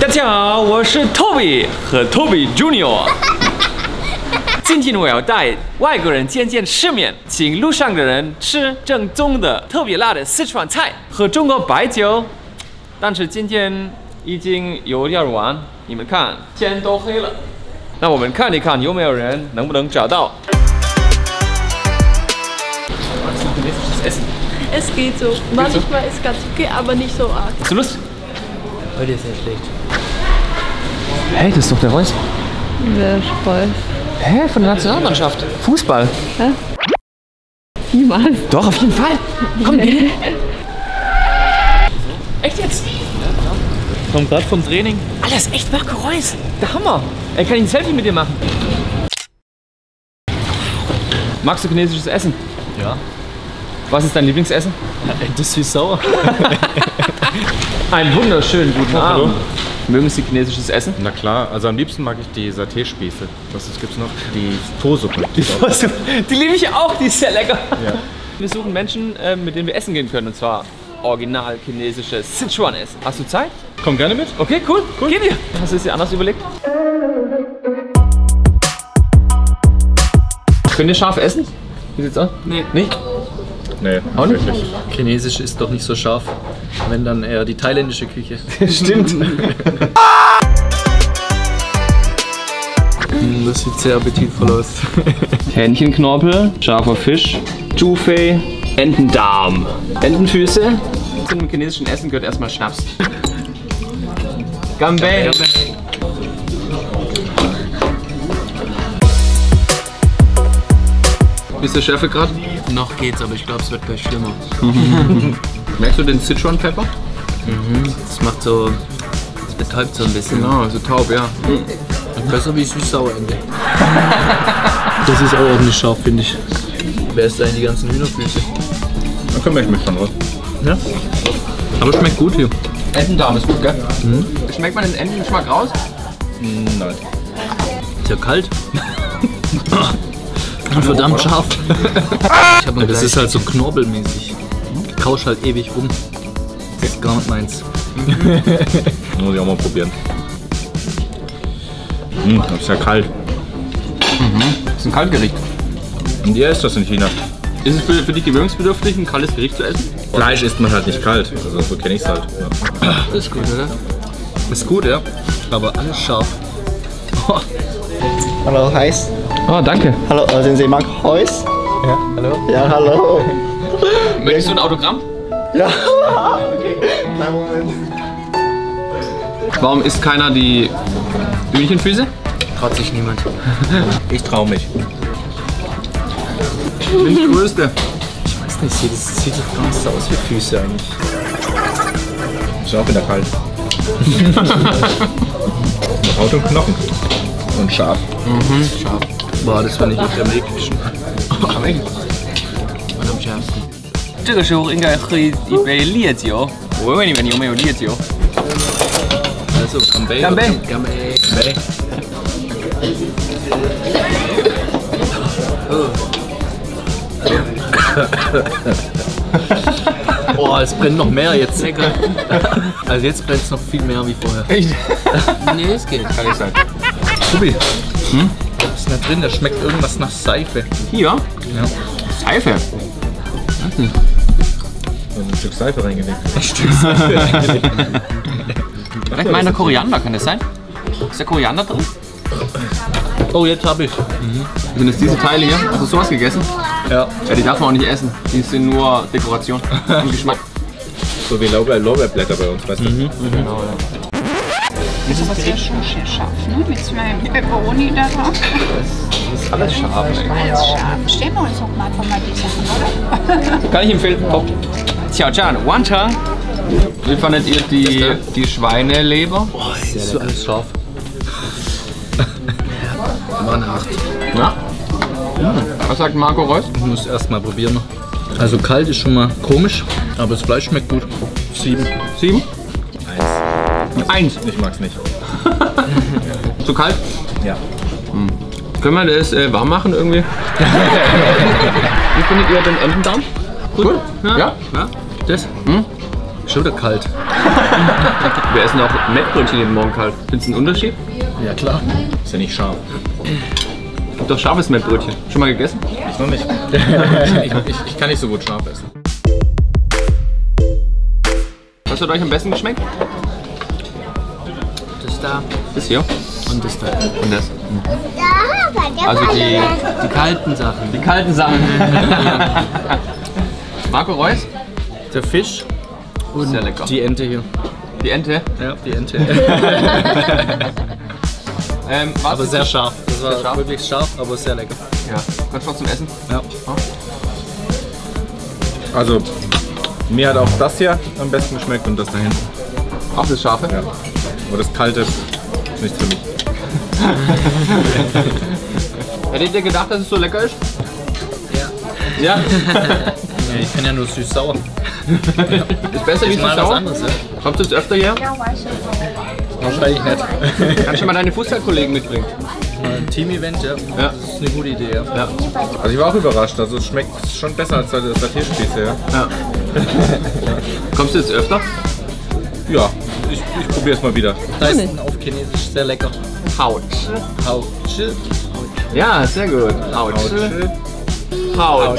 大家好，我是 Toby 和 Toby Junior。今天我要带外国人见见世面，请路上的人吃正宗的特别辣的四川菜，喝中国白酒。但是今天已经有点晚，你们看天都黑了，那我们看一看有没有人能不能找到。Es geht so. Manchmal ist ganz okay, aber nicht so arg. Hast du Lust? Heute ist nicht schlecht. Hey, das ist doch der Reus. Wer Spaß. Hä, von der Nationalmannschaft. Fußball. Niemals. Doch, auf jeden Fall. Komm, Echt jetzt? Komm gerade vom Training. Alter, das ist echt Marco Reus. Der Hammer. Er kann ein Selfie mit dir machen. Magst du chinesisches Essen? Ja. Was ist dein Lieblingsessen? Das ist sauer. Einen wunderschönen guten hallo. Abend. Mögen Sie chinesisches Essen? Na klar, also am liebsten mag ich die Saté-Spieße. Was gibt's noch? Die Tosuppe. Die Die liebe ich auch, die ist sehr lecker. Ja. Wir suchen Menschen, äh, mit denen wir essen gehen können. Und zwar original chinesisches Sichuan-Essen. Hast du Zeit? Komm gerne mit. Okay, cool. cool. Gehen wir. Hast du es dir anders überlegt? Könnt ihr scharf essen? Wie sieht's aus? Nee. Nicht? Nee, Auch nicht? wirklich. Chinesisch ist doch nicht so scharf. Wenn dann eher die thailändische Küche. Stimmt. Hm, Das sieht sehr appetitvoll aus. Hähnchenknorpel, scharfer Fisch, Zhufei, Entendarm, Entenfüße. Zu einem chinesischen Essen gehört erstmal Schnaps. Gambay. Ist der Schärfe gerade? Noch geht's, aber ich glaube, es wird gleich schlimmer. Merkst du den Sichuan Pepper? Das macht so. Das betäubt so ein bisschen. Genau, so taub, ja. Besser wie Süß-Sauerende. Das ist auch ordentlich scharf, finde ich. Wer ist eigentlich die ganzen Hühnerfüße? Dann kümmere ich mich schon was. Ja. Aber schmeckt gut hier. Entendarm ist gut, gell? Schmeckt man den Entengeschmack raus? Nein. Ist ja kalt. Und verdammt scharf. Ich hab das ist halt so knorpelmäßig. Kausch halt ewig rum. Das ist gar nicht meins. Muss ich auch mal probieren. Hm, das ist ja kalt. Das ist ein Kaltgericht. Und ihr isst das in China. Ist es für, für dich gewöhnungsbedürftig, ein kaltes Gericht zu essen? Fleisch isst man halt nicht kalt. Also so kenne ich es halt. Ja. Das ist gut, oder? Ist gut, ja. Aber alles scharf. Hallo, heiß. Oh, danke. Hallo, äh, sind Sie Mark Heus? Ja, hallo? Ja, hallo. Möchtest du ein Autogramm? Ja. okay, kleinen Moment. Warum isst keiner die Hühnchenfüße? Traut sich niemand. Ich traue mich. Ich bin die Größte. Ich weiß nicht, das sieht doch so aus wie Füße eigentlich. Ist auch wieder kalt. Haut und Knochen. Und scharf. Scharf. Boah, das fand ich echt am ekligsten. Und am schärfsten. 这个时候应该喝一一杯烈酒。我问问你们有没有烈酒？ Also, Gambay. Gambay. Gambay. Gambay. Boah, es brennt noch mehr jetzt. Also jetzt brennt es noch viel mehr wie vorher. Echt? Nee, es geht. Kann ich sein. Tobi. Was ist Da drin? Da schmeckt irgendwas nach Seife. Hier? Ja. Seife. Da ist ein Stück Seife reingelegt. Vielleicht meiner Koriander, kann das sein? Ist der Koriander drin? Oh, jetzt habe ich. Sind es diese Teile hier? Hast du sowas gegessen? Ja. Ja, die darf man auch nicht essen. Die sind nur Dekoration und Geschmack. So wie Lorbeer Lorbeerblätter bei uns, weißt du? Was ja schon sehr scharf, ne? Mit zwei Pepperoni da drauf. Das ist alles scharf. ey. Alles scharf. Stellen wir uns doch mal einfach mal die Sachen, oder? Kann ich empfehlen. Top. Xiaojian, Wonton. Wie fandet ihr die, die Schweineleber? Das ist so alles scharf. Mannhaft. Ja. Was sagt Marco Reus? Ich muss erst mal probieren. Also kalt ist schon mal komisch, aber das Fleisch schmeckt gut. Sieben. Sieben? Eins. Ich mag's nicht. Zu kalt? Ja. Können wir das äh, warm machen irgendwie? Wie findet ihr den Entendarm? gut. Gut? Ja? Ja? Das? Hm? Schon wieder kalt. Wir essen auch Mettbrötchen jeden Morgen kalt. Findest du einen Unterschied? Ja, klar. Ist ja nicht scharf. Gibt doch scharfes Mettbrötchen. Schon mal gegessen? Ich noch nicht. ich, ich, ich kann nicht so gut scharf essen. Was hat euch am besten geschmeckt? Das da Das hier. und das da. Und das. Also die, Die kalten Sachen. die kalten Sachen. Marco Reus? Der Fisch und Sehr lecker. die Ente hier. Die Ente. Ja, die Ente. Ähm, was aber sehr scharf. Das war scharf? wirklich scharf, aber sehr lecker. Ja. Kannst du noch zum Essen? Ja. Also, mir hat auch das hier am besten geschmeckt und das da hinten. Auch das Scharfe? Ja. Aber das Kalte ist nichts für mich. Hättet ihr gedacht, dass es so lecker ist? Ja. Ja? Ja, ich kann ja nur süß-sauer. Ist besser wie Ist mal was sauer? anderes, ja? Kommst du jetzt öfter her? Wahrscheinlich nicht. Kannst du mal deine Fußballkollegen mitbringen? Team-Event, ja. Ja. Das ist eine gute Idee, ja. Also ich war auch überrascht. Also es schmeckt schon besser als das Saté-Spieße, ja. Ja. Kommst du jetzt öfter? Ja, ich, ich probiere es mal wieder. Da ist ein auf Chinesisch sehr lecker. Hau. Chill. Ja, sehr gut. Haut. Haut. Haut.